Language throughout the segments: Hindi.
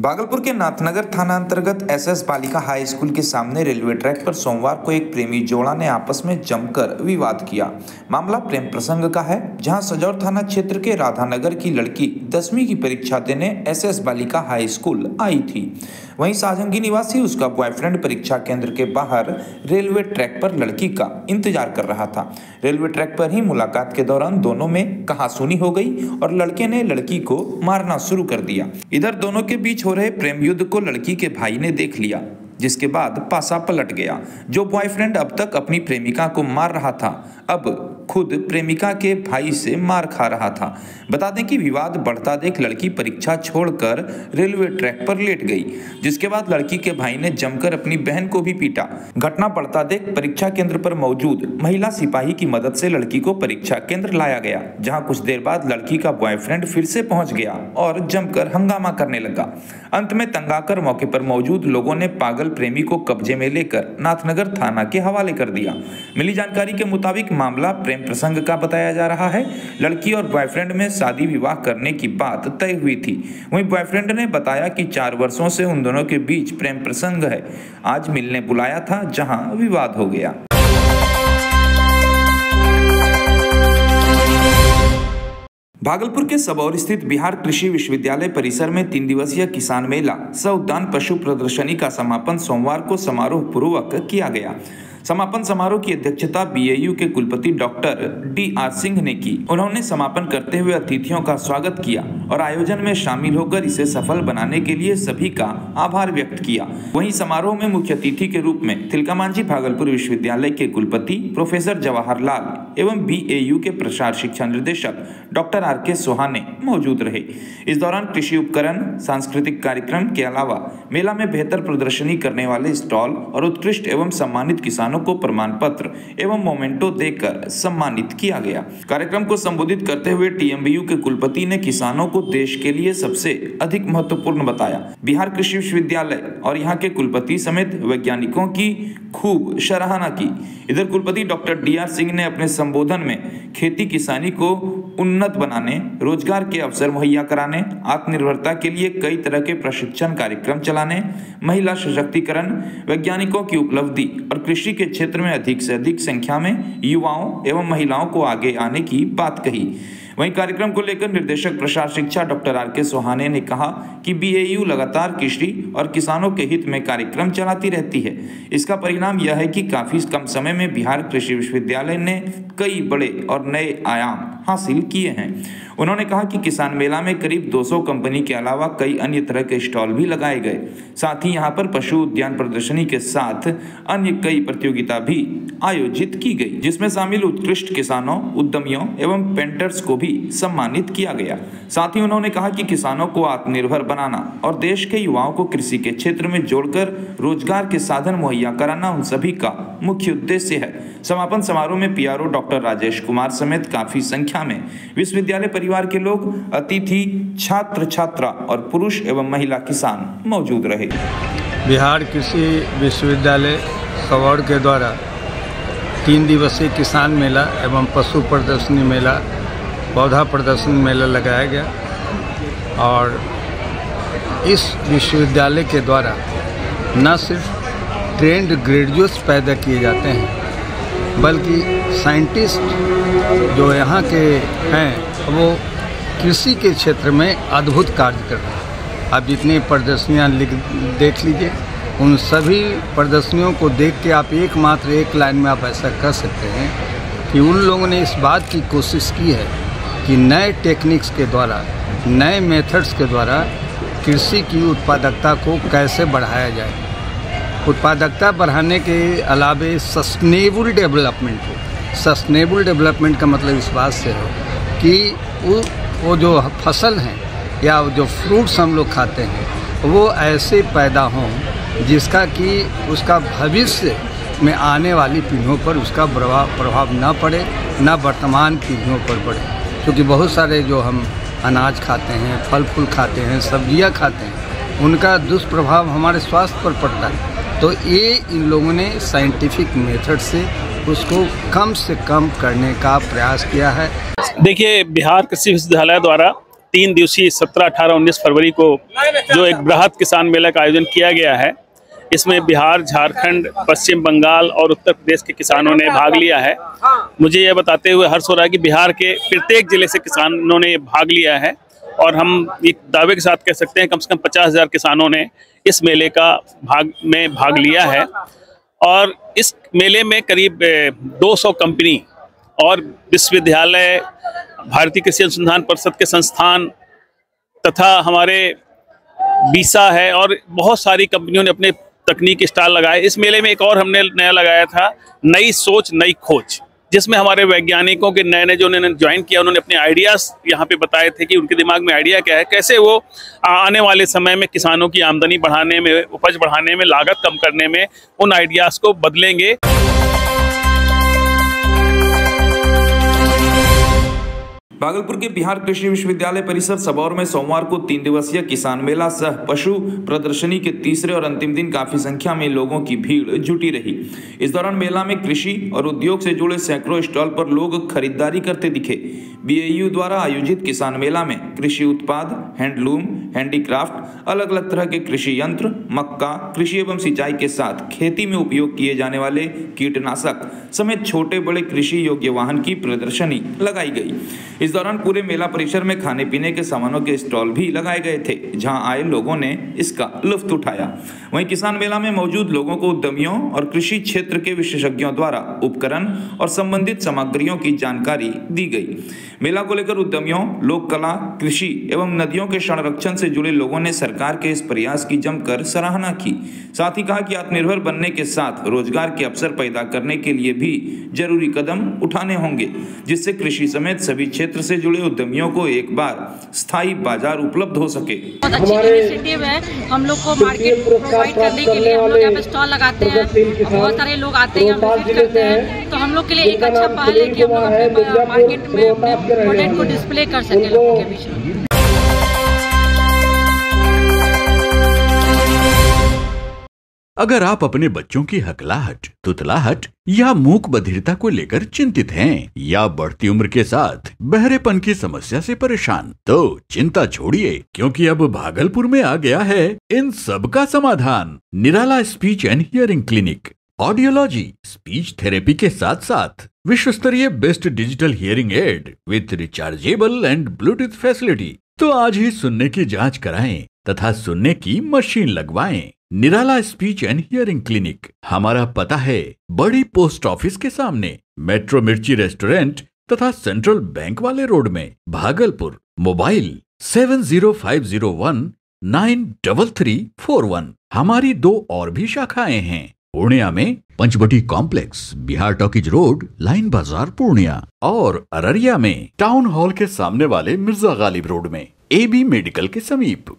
भागलपुर के नाथनगर थाना अंतर्गत एसएस बालिका हाई स्कूल के सामने रेलवे ट्रैक पर सोमवार को एक प्रेमी जोड़ा ने आपस में जमकर विवाद किया। मामला प्रेम प्रसंग का है, जहाँ सजौर थाना क्षेत्र के राधानगर की लड़की दसवीं की परीक्षा देने एसएस बालिका हाई स्कूल आई थी। वहीं साजंगी निवासी, उसका बॉयफ्रेंड परीक्षा केंद्र के बाहर रेलवे ट्रैक पर लड़की का इंतज़ार कर रहा था। रेलवे ट्रैक पर ही मुलाकात के दौरान दोनों में कहासुनी हो गई और लड़के ने लड़की को मारना शुरू कर दिया। इधर दोनों के बीच हो रहे प्रेम युद्ध को लड़की के भाई ने देख लिया, जिसके बाद पासा पलट गया। जो बॉयफ्रेंड अब तक अपनी प्रेमिका को मार रहा था, अब खुद प्रेमिका के भाई से मार खा रहा था। बता दें कि विवाद बढ़ता देख लड़की परीक्षा छोड़कर रेलवे ट्रैक पर लेट गई, जिसके बाद लड़की के भाई ने जमकर अपनी बहन को भी पीटा। घटना बढ़ता देख परीक्षा केंद्र पर मौजूद महिला सिपाही की मदद से लड़की को परीक्षा केंद्र लाया गया, जहाँ कुछ देर बाद लड़की का बॉयफ्रेंड फिर से पहुँच गया और जमकर हंगामा करने लगा। अंत में तंगाकर मौके पर मौजूद लोगों ने पागल प्रेमी को कब्जे में लेकर नाथनगर थाना के हवाले कर दिया। मिली जानकारी के मुताबिक मामला प्रेम प्रसंग का बताया जा रहा है। लड़की और बॉयफ्रेंड में शादी विवाह करने की बात तय हुई थी। वहीं बॉयफ्रेंड ने बताया कि चार वर्षों से उन दोनों के बीच प्रेम प्रसंग है। आज मिलने बुलाया था, जहाँ विवाद हो गया। भागलपुर के सबौर स्थित बिहार कृषि विश्वविद्यालय परिसर में तीन दिवसीय किसान मेला। सह उद्यान पशु प्रदर्शनी का समापन सोमवार को समारोह पूर्वक किया गया। समापन समारोह की अध्यक्षता बीएयू के कुलपति डॉक्टर डी आर सिंह ने की। उन्होंने समापन करते हुए अतिथियों का स्वागत किया और आयोजन में शामिल होकर इसे सफल बनाने के लिए सभी का आभार व्यक्त किया। वहीं समारोह में मुख्य अतिथि के रूप में तिलकामांझी भागलपुर विश्वविद्यालय के कुलपति प्रोफेसर जवाहरलाल एवं बीएयू के प्रसार शिक्षा निर्देशक डॉक्टर आर के सोहाने मौजूद रहे। इस दौरान कृषि उपकरण, सांस्कृतिक कार्यक्रम के अलावा मेला में बेहतर प्रदर्शनी करने वाले स्टॉल और उत्कृष्ट एवं सम्मानित किसानों को प्रमाण पत्र एवं मोमेंटो देकर सम्मानित किया गया। कार्यक्रम को संबोधित करते हुए टीएमबीयू के कुलपति ने किसानों को देश के लिए सबसे अधिक महत्वपूर्ण बताया। बिहार कृषि विश्वविद्यालय और यहाँ के कुलपति समेत वैज्ञानिकों की खूब सराहना की। इधर कुलपति डॉक्टर डी आर सिंह ने अपने संबोधन में, खेती किसानी को उन्नत बनाने, रोज़गार के अवसर मुहैया कराने, आत्मनिर्भरता के लिए कई तरह के प्रशिक्षण कार्यक्रम चलाने, महिला सशक्तिकरण, वैज्ञानिकों की उपलब्धि और कृषि के क्षेत्र में अधिक से अधिक संख्या में युवाओं एवं महिलाओं को आगे आने की बात कही। वहीं कार्यक्रम को लेकर निर्देशक प्रसार शिक्षा, डॉक्टर आर के सोहाने ने कहा कि बीएयू लगातार कृषि और किसानों के हित में कार्यक्रम चलाती रहती है। इसका परिणाम यह है कि काफ़ी कम समय में बिहार कृषि विश्वविद्यालय ने कई बड़े और नए आयाम हासिल किए हैं। उन्होंने कहा कि किसान मेला में करीब 200 कंपनी के अलावा कई अन्य तरह के स्टॉल भी लगाए गए। साथ ही यहाँ पर पशु उद्यान प्रदर्शनी के साथ अन्य कई प्रतियोगिता भी आयोजित की गई, जिसमें शामिल उत्कृष्ट किसानों, उद्यमियों एवं पेंटर्स को भी सम्मानित किया गया। साथ ही उन्होंने कहा कि किसानों को आत्मनिर्भर बनाना और देश के युवाओं को कृषि के क्षेत्र में जोड़कर रोज़गार के साधन मुहैया कराना उन सभी का मुख्य उद्देश्य है। समापन समारोह में पीआरओ डॉक्टर राजेश कुमार समेत काफ़ी संख्या में विश्वविद्यालय परिवार के लोग, अतिथि छात्र छात्रा और पुरुष एवं महिला किसान मौजूद रहे। बिहार कृषि विश्वविद्यालय सवौर के द्वारा तीन दिवसीय किसान मेला एवं पशु प्रदर्शनी मेला, पौधा प्रदर्शनी मेला लगाया गया और इस विश्वविद्यालय के द्वारा न सिर्फ़ ट्रेंड ग्रेजुएट्स पैदा किए जाते हैं, बल्कि साइंटिस्ट जो यहाँ के हैं, वो कृषि के क्षेत्र में अद्भुत कार्य कर रहे हैं। आप जितनी प्रदर्शनियाँ देख लीजिए, उन सभी प्रदर्शनियों को देख के आप एकमात्र एक लाइन में आप ऐसा कर सकते हैं कि उन लोगों ने इस बात की कोशिश की है कि नए टेक्निक्स के द्वारा, नए मेथड्स के द्वारा कृषि की उत्पादकता को कैसे बढ़ाया जाए। उत्पादकता बढ़ाने के अलावे सस्टेनेबल डेवलपमेंट हो। सस्टेनेबल डेवलपमेंट का मतलब इस बात से हो कि वो वो जो फ़सल हैं या जो फ्रूट्स हम लोग खाते हैं, वो ऐसे पैदा हों जिसका कि उसका भविष्य में आने वाली पीढ़ियों पर उसका प्रभाव प्रभाव न पड़े, न वर्तमान पीढ़ियों पर पड़े। क्योंकि बहुत सारे जो हम अनाज खाते हैं फल फूल खाते हैं, सब्ज़ियाँ खाते हैं, उनका दुष्प्रभाव हमारे स्वास्थ्य पर पड़ता है। तो ये इन लोगों ने साइंटिफिक मेथड से उसको कम से कम करने का प्रयास किया है। देखिए, बिहार कृषि विश्वविद्यालय द्वारा तीन दिवसीय सत्रह, अठारह, उन्नीस फरवरी को जो एक बृहद किसान मेला का आयोजन किया गया है, इसमें बिहार, झारखंड, पश्चिम बंगाल और उत्तर प्रदेश के किसानों ने भाग लिया है। मुझे यह बताते हुए हर्ष हो रहा है कि बिहार के प्रत्येक ज़िले से किसानों ने भाग लिया है और हम एक दावे के साथ कह सकते हैं, कम से कम पचास हज़ार किसानों ने इस मेले का भाग में भाग लिया है। और इस मेले में करीब 200 कंपनी और विश्वविद्यालय भारतीय कृषि अनुसंधान परिषद के संस्थान तथा हमारे बीसा है और बहुत सारी कंपनियों ने अपने तकनीकी स्टाल लगाए। इस मेले में एक और हमने नया लगाया था नई सोच नई खोज। जिसमें हमारे वैज्ञानिकों के नए नए जो उन्होंने ज्वाइन किया, उन्होंने अपने आइडियाज़ यहाँ पे बताए थे कि उनके दिमाग में आइडिया क्या है, कैसे वो आने वाले समय में किसानों की आमदनी बढ़ाने में, उपज बढ़ाने में, लागत कम करने में उन आइडियाज़ को बदलेंगे। भागलपुर के बिहार कृषि विश्वविद्यालय परिसर सबौर में सोमवार को तीन दिवसीय किसान मेला सह पशु प्रदर्शनी के तीसरे और अंतिम दिन काफ़ी संख्या में लोगों की भीड़ जुटी रही। इस दौरान मेला में कृषि और उद्योग से जुड़े सैकड़ों स्टॉल पर लोग खरीदारी करते दिखे। बीएयू द्वारा आयोजित किसान मेला में कृषि उत्पाद, हैंडलूम, हैंडीक्राफ्ट अलग अलग तरह के कृषि यंत्र, मक्का, कृषि एवं सिंचाई के साथ खेती में उपयोग किए जाने वाले कीटनाशक समेत छोटे बड़े कृषि योग्य वाहन की प्रदर्शनी लगाई गई। इस दौरान पूरे मेला परिसर में खाने पीने के सामानों के स्टॉल भी लगाए गए थे, जहाँ आए लोगों ने इसका लुफ्त उठाया। वहीं किसान मेला में मौजूद लोगों को उद्यमियों और कृषि क्षेत्र के विशेषज्ञों द्वारा उपकरण और संबंधित सामग्रियों की जानकारी दी गई। मेला को लेकर उद्यमियों, लोक कला, कृषि एवं नदियों के संरक्षण से जुड़े लोगों ने सरकार के इस प्रयास की जमकर सराहना की। साथ ही कहा कि आत्मनिर्भर बनने के साथ रोज़गार के अवसर पैदा करने के लिए भी ज़रूरी कदम उठाने होंगे, जिससे कृषि समेत सभी क्षेत्र से जुड़े उद्यमियों को एक बार स्थायी बाज़ार उपलब्ध हो सके। बहुत अच्छी इनिशिएटिव है। हम लोग को मार्केट प्रोवाइड करने के लिए हम लोग यहाँ पे स्टॉल लगाते हैं। बहुत सारे लोग आते हैं विज़िट करते हैं। तो हम लोग के लिए एक अच्छा पहल है की हम लोग अपने मार्केट में अपने प्रोडक्ट को डिस्प्ले कर सके लोगों के बीच में। अगर आप अपने बच्चों की हकलाहट, तुतलाहट या मूक बधिरता को लेकर चिंतित हैं या बढ़ती उम्र के साथ बहरेपन की समस्या से परेशान तो चिंता छोड़िए, क्योंकि अब भागलपुर में आ गया है इन सब का समाधान। Nirala speech and hearing clinic. Audiology, speech therapy के साथ साथ विश्व स्तरीय best digital hearing aid with rechargeable and Bluetooth facility. तो आज ही सुनने की जाँच कराएँ तथा सुनने की मशीन लगवाएँ। Nirala speech and hearing clinic. हमारा पता है, बड़ी पोस्ट ऑफ़िस के सामने, मेट्रो मिर्ची रेस्टोरेंट तथा सेंट्रल बैंक वाले रोड में, Bhagalpur, mobile seven zero five zero one nine double three four one. हमारी दो और भी शाखाएँ हैं, पूर्णिया में Panchvati complex, Bihar talkies road, Line Bazar, Purnia, और अररिया में, टाउन हॉल के सामने वाले मिर्ज़ा गालिब रोड में, ए बी मेडिकल के समीप।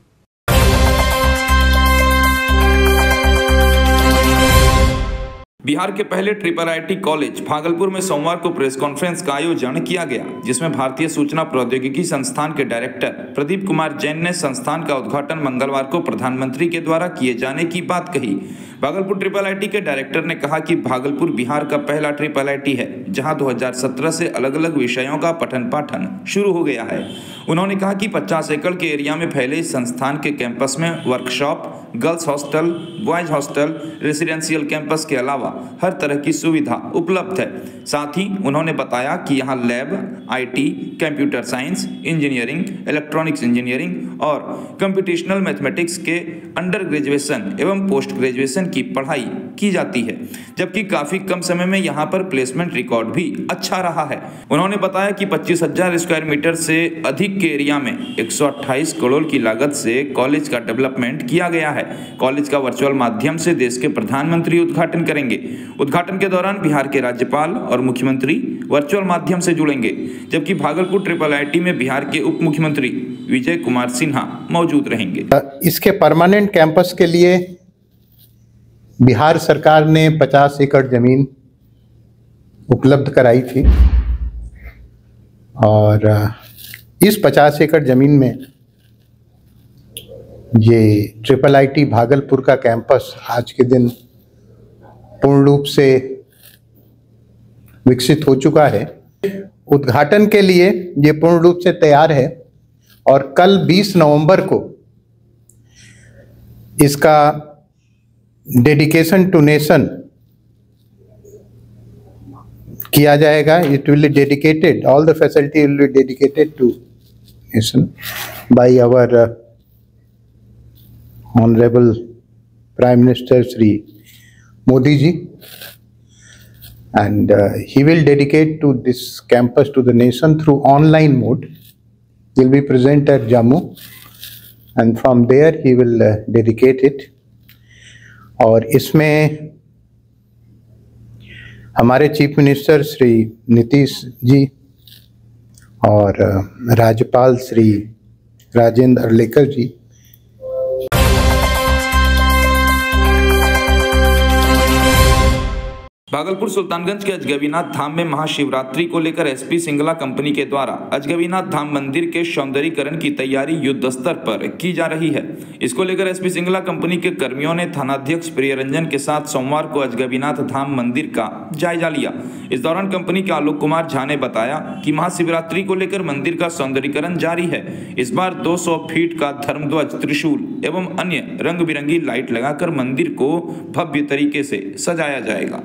बिहार के पहले ट्रिपल आईटी कॉलेज भागलपुर में सोमवार को प्रेस कॉन्फ्रेंस का आयोजन किया गया, जिसमें भारतीय सूचना प्रौद्योगिकी संस्थान के डायरेक्टर प्रदीप कुमार जैन ने संस्थान का उद्घाटन मंगलवार को प्रधानमंत्री के द्वारा किए जाने की बात कही। भागलपुर ट्रिपल आईटी के डायरेक्टर ने कहा कि भागलपुर बिहार का पहला ट्रिपल आईटी है। जहाँ 2017 से अलग अलग विषयों का पठन पाठन शुरू हो गया है। उन्होंने कहा कि 50 एकड़ के एरिया में फैले इस संस्थान के कैंपस में workshop, girls hostel, boys hostel, residential campus के अलावा हर तरह की सुविधा उपलब्ध है। साथ ही उन्होंने बताया कि यहाँ lab, IT, computer science, engineering, electronics engineering और कंप्यूटेशनल मैथमेटिक्स के अंडर ग्रेजुएशन एवं पोस्ट ग्रेजुएशन की पढ़ाई की जाती है, जबकि काफ़ी कम समय में यहाँ पर प्लेसमेंट रिकॉर्ड भी अच्छा रहा है। उन्होंने बताया कि पच्चीस हज़ार स्क्वायर मीटर से अधिक के एरिया में 128 करोड़ की लागत से कॉलेज का डेवलपमेंट किया गया है। कॉलेज का वर्चुअल माध्यम से देश के प्रधानमंत्री उद्घाटन करेंगे। उद्घाटन के दौरान बिहार के राज्यपाल और मुख्यमंत्री वर्चुअल माध्यम से जुड़ेंगे, जबकि भागलपुर ट्रिपल आईटी में बिहार के उप मुख्यमंत्री विजय कुमार सिन्हा मौजूद रहेंगे। इसके परमानेंट कैंपस के लिए बिहार सरकार ने 50 एकड़ ज़मीन उपलब्ध कराई थी। और इस 50 एकड़ ज़मीन में ये ट्रिपल आईटी भागलपुर का कैंपस आज के दिन पूर्ण रूप से विकसित हो चुका है। उद्घाटन के लिए ये पूर्ण रूप से तैयार है और कल 20 नवंबर को इसका डेडिकेशन टू नेशन किया जाएगा it will dedicated all the facility will dedicated to by our honourable prime minister Shri Modi ji and he will dedicate to this campus to the nation through online mode will be present at Jammu and from there he will dedicate it और इसमें हमारे चीफ मिनिस्टर श्री नीतीश जी और राज्यपाल श्री राजेंद्र अर्लेकर जी भागलपुर सुल्तानगंज के अजगवीनाथ धाम में महाशिवरात्रि को लेकर एसपी सिंगला कंपनी के द्वारा अजगवीनाथ धाम मंदिर के सौंदर्यीकरण की तैयारी युद्ध स्तर पर की जा रही है। इसको लेकर एसपी सिंगला कंपनी के कर्मियों ने थानाध्यक्ष प्रिय रंजन के साथ सोमवार को अजगवीनाथ धाम मंदिर का जायजा लिया। इस दौरान कंपनी के आलोक कुमार झा ने बताया कि महाशिवरात्रि को लेकर मंदिर का सौंदर्यीकरण जारी है। इस बार 200 फीट का धर्मध्वज, त्रिशूल एवं अन्य रंग बिरंगी लाइट लगाकर मंदिर को भव्य तरीके से सजाया जाएगा।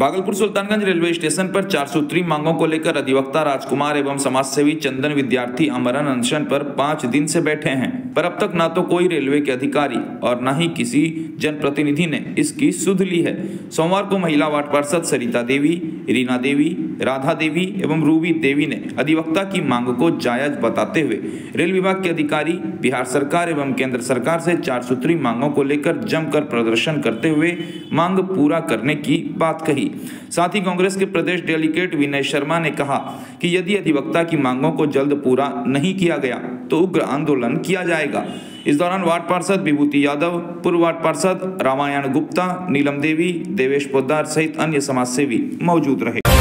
भागलपुर सुल्तानगंज रेलवे स्टेशन पर चार सूत्री मांगों को लेकर अधिवक्ता राजकुमार एवं समाजसेवी चंदन विद्यार्थी अमरन अनशन पर पाँच दिन से बैठे हैं। पर अब तक ना तो कोई रेलवे के अधिकारी और न ही किसी जनप्रतिनिधि ने इसकी सुध ली है। सोमवार को महिला वार्ड पार्षद सरिता देवी, रीना देवी राधा देवी एवं रूबी देवी ने अधिवक्ता की मांग को जायज़ बताते हुए रेल विभाग के अधिकारी, बिहार सरकार एवं केंद्र सरकार से चार सूत्री मांगों को लेकर जमकर प्रदर्शन करते हुए मांग पूरा करने की बात कही। साथ ही कांग्रेस के प्रदेश डेलीगेट विनय शर्मा ने कहा कि यदि अधिवक्ता की मांगों को जल्द पूरा नहीं किया गया तो उग्र आंदोलन किया जाएगा। इस दौरान वार्ड पार्षद विभूति यादव, पूर्व वार्ड पार्षद रामायण गुप्ता, नीलम देवी, देवेश पोदार सहित अन्य समाजसेवी मौजूद रहे।